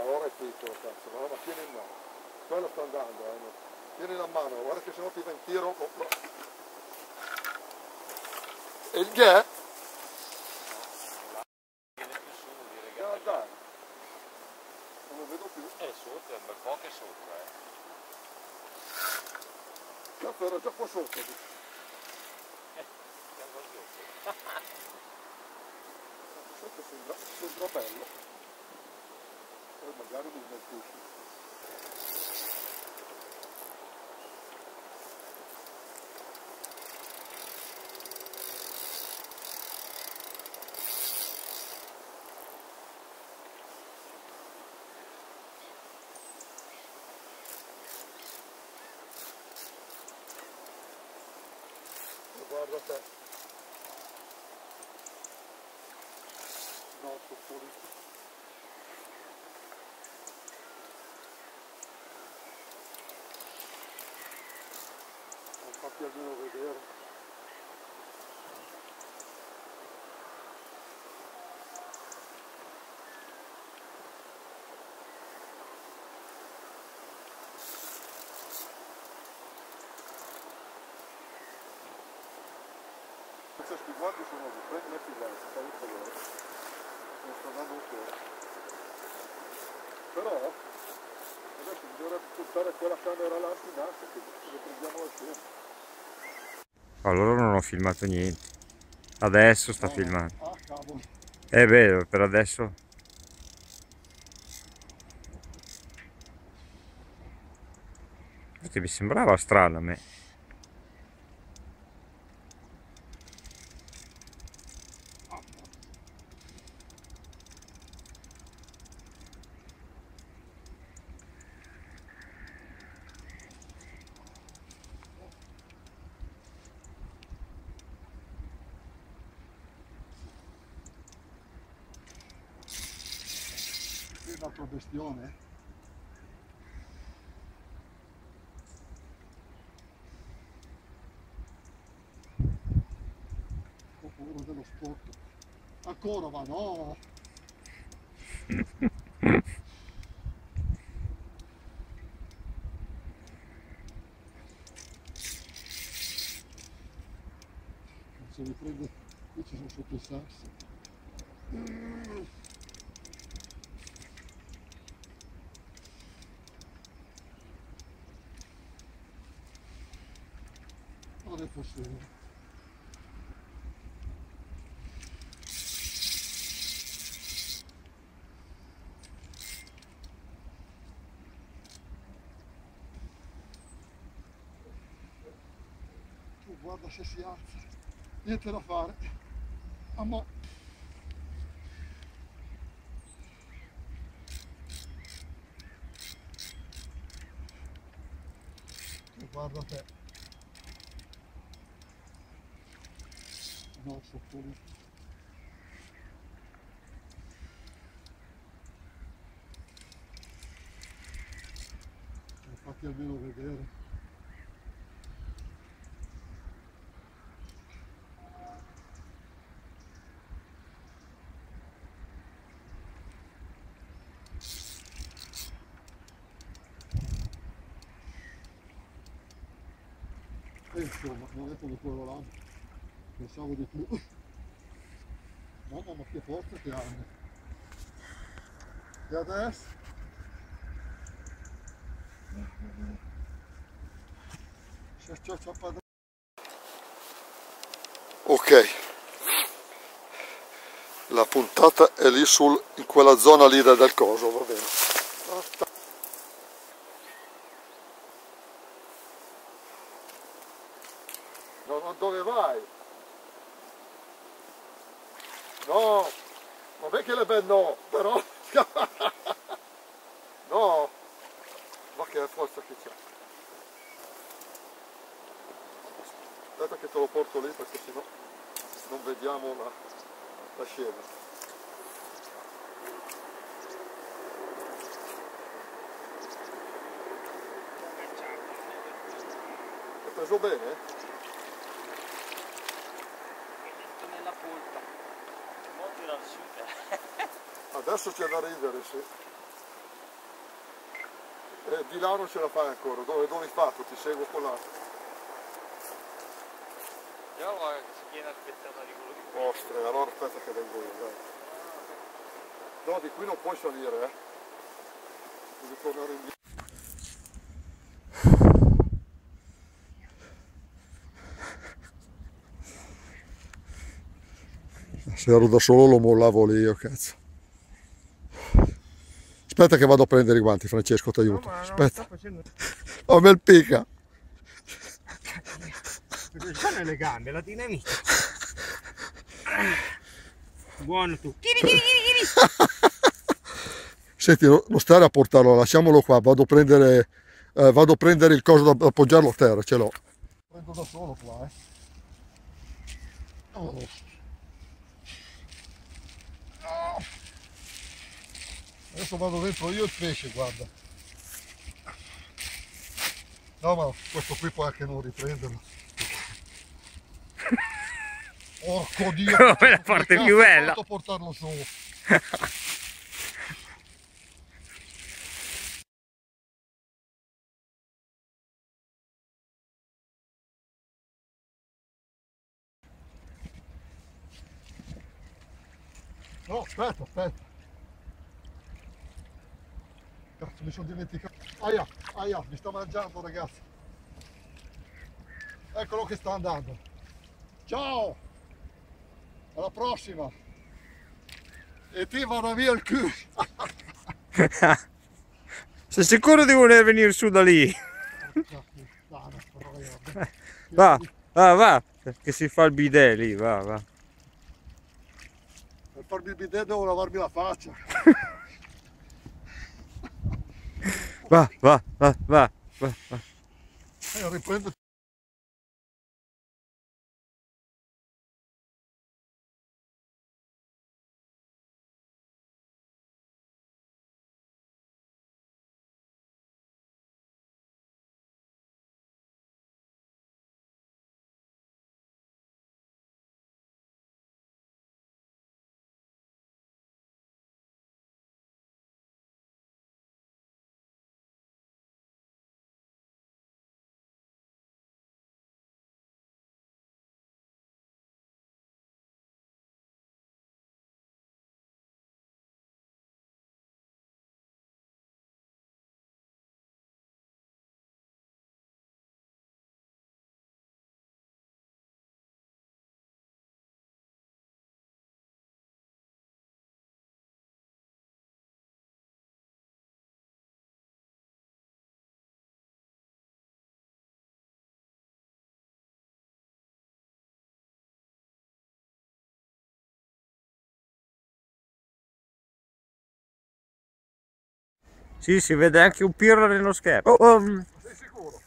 ora è piccolo, cazzo, no? Ma tieni in mano. Quello sta andando, eh. no? Tieni la mano, guarda che se no ti va in tiro. oh, no. E il che Ah, dai. Non lo vedo più. è sotto, è un bel po' che è sotto, eh. Cazzo era già qua sotto. Sotto. Sotto sembra, sembra bello. Poi magari non nel pesce. E Guarda te. No, sono fatti almeno vedere. Questi guardi sono di prendi metti là, si fa il favore. Non sta dando un. Però adesso bisogna portare quella camera là in alto che lo prendiamo la scena. Allora non ho filmato niente. Adesso sta filmando. Ah cavolo. È vero, per adesso. Perché mi sembrava strano a me. Qui è un altro bestione. Ho paura dello sport. Ancora va, no! Se li prende, qui ci sono sotto i sassi. È possibile. Se si alza. Niente da fare. A mo'. Guarda te. No, fuori. Fatti almeno vedere. E insomma, non è come quello là. Pensavo di più. Mamma ma che forza che hanno. E adesso? Se c'è c'è padre. Ok. La puntata è lì sul, in quella zona lì del coso, va bene. Basta. No, ma dove vai? No, vabbè che le ben no, però... no, ma che forza che c'è. Aspetta che te lo porto lì perché sennò non vediamo la, la scena. È preso bene? Tutto nella polpa. Mo tira su. Adesso c'è da ridere, sì. Eh, di là non ce la fai ancora, dove, dove hai fatto? Ti seguo con là. Io si viene aspettata di quello di qua. Ostre, allora aspetta che vengo io, dai. No, di qui non puoi salire, eh. Devi tornare indietro. Se ero da solo lo mollavo lì io, cazzo. Aspetta che vado a prendere i guanti, Francesco, ti aiuto. Aspetta. facendo Oh, me il pica. Sono le gambe, la dinamita. Buono tu. Chiri, chiri, chiri. Senti, non non stare a portarlo, lasciamolo qua, vado a prendere, eh, vado a prendere il coso da appoggiarlo a terra, ce l'ho. Prendo da solo qua, eh. Oh. Oh. Adesso vado dentro io il pesce, guarda. No, ma questo qui può anche non riprenderlo. Porco Dio! Come la parte più bella. a portarlo su. No, aspetta, aspetta. Cazzo, mi sono dimenticato. Aia, aia, mi sta mangiando ragazzi. Eccolo che sta andando. Ciao! Alla prossima! E ti vada via il culo! Sei sicuro di voler venire su da lì? Va, va, va. Che si fa il bidet lì, va, va. Per farmi il bidet devo lavarmi la faccia. Va, va, va, va, va, va. Sì, si vede anche un pirla nello schermo. Oh, um, Sei sicuro?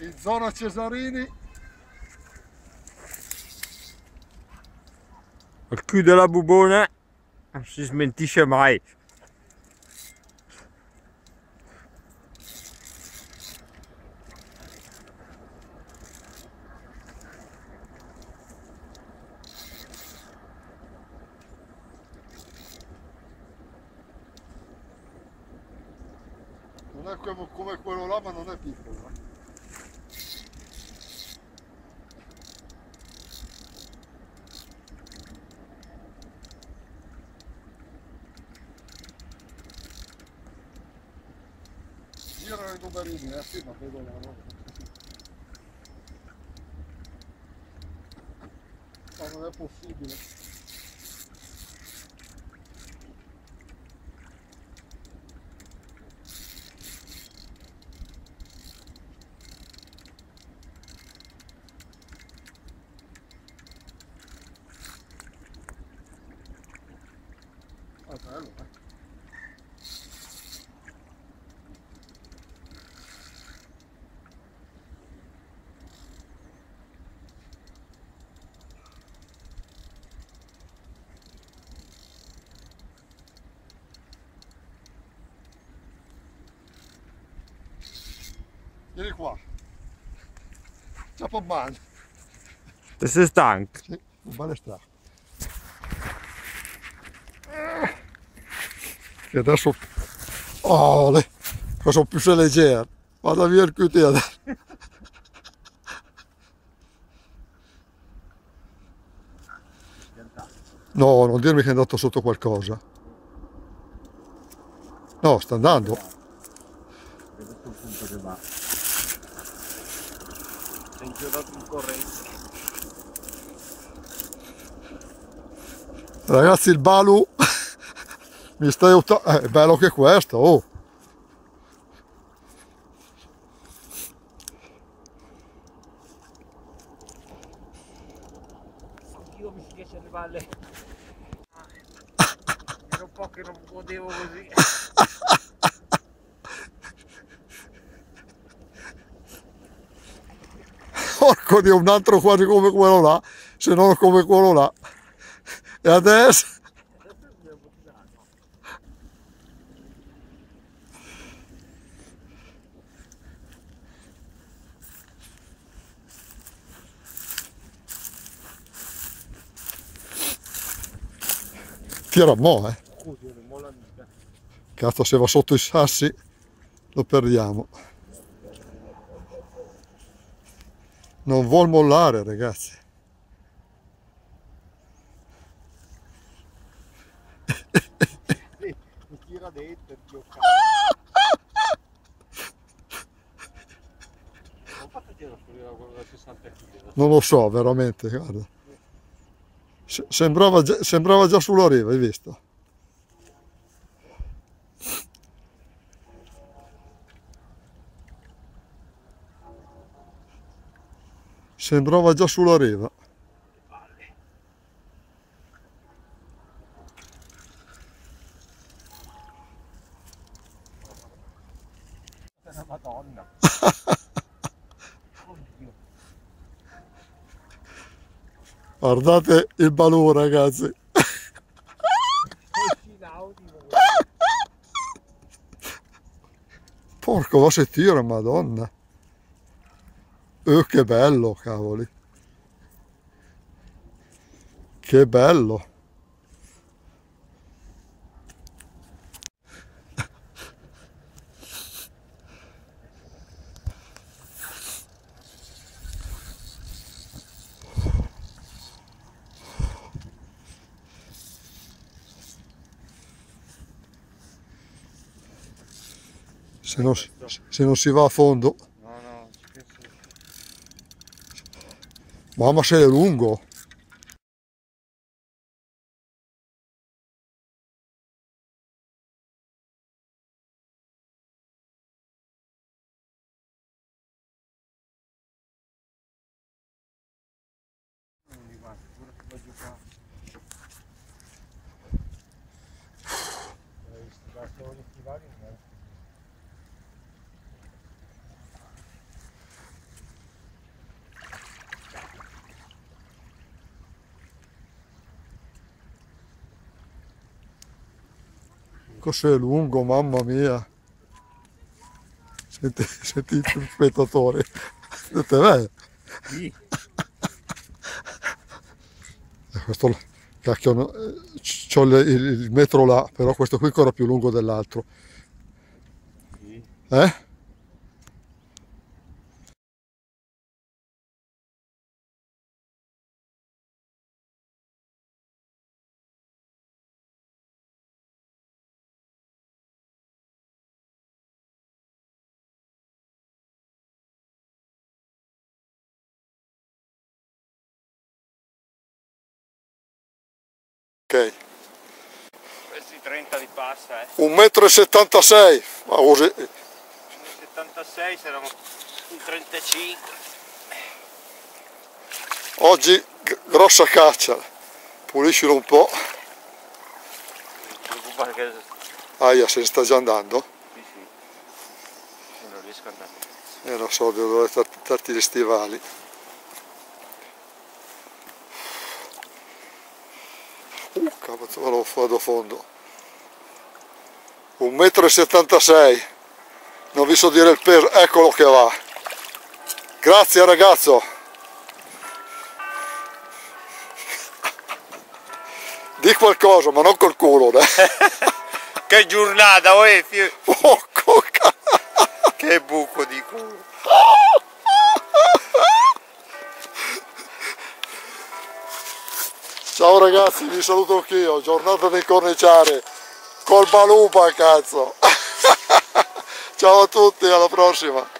In zona Cesarini il cul della bubona non si smentisce mai. non è come, come quello là ma non è piccolo. eh. Girano i numerini, eh sì, ma vedo la roba. Ma non è possibile. Ah, bello, eh. Vieni troppo band. Ti sei stanco? Sì, un bel stanco. Adesso... Oh, le... sono più se leggera. Vado via il QT adesso. No, non dirmi che è andato sotto qualcosa. No, sta andando. Ragazzi il balu mi stai aiutando eh, è bello che questo oh Anch'io mi si riesce alle valle. Era un po' che non godevo così. porco di un altro quasi come quello là se non come quello là e adesso? Tira mo eh. Cazzo se va sotto i sassi lo perdiamo. Non vuol mollare ragazzi Mi tira dentro, Dio Non fatto tirare fuori da quello da 60 kg. Non lo so veramente guarda. Se- sembrava già, sembrava già sulla riva hai visto? Sembrava già sulla riva. Madonna. guardate il balù ragazzi. Porco va se tira madonna. Oh che bello cavoli. Che bello se non, si- se non si va a fondo No, no, scherzo. mamma se è lungo Non mi va, pure che va giù qua. Bastano gli stivali, no? Cos'è lungo mamma mia senti, senti il spettatore Senti, beh, Sì. Eh, questo cacchio no, eh, c'ho il, il- il metro là però questo qui è ancora più lungo dell'altro Sì. eh? Ok Questi 30 di passa, eh. 1,76 m ma così 76 saremo un 35. oggi grossa caccia puliscilo un po' aia se ne sta già andando sì, sì. Non riesco ad andare. e non so devo darti gli stivali uh cazzo vado, vado a fondo. 1,76 m non vi so dire il peso eccolo che va. Grazie ragazzo. Di qualcosa ma non col culo dai. Che giornata, uè, fio- Oh, che buco di culo. Ciao ragazzi, vi saluto anch'io, giornata del corniciare, col balupa cazzo! Ciao a tutti, alla prossima!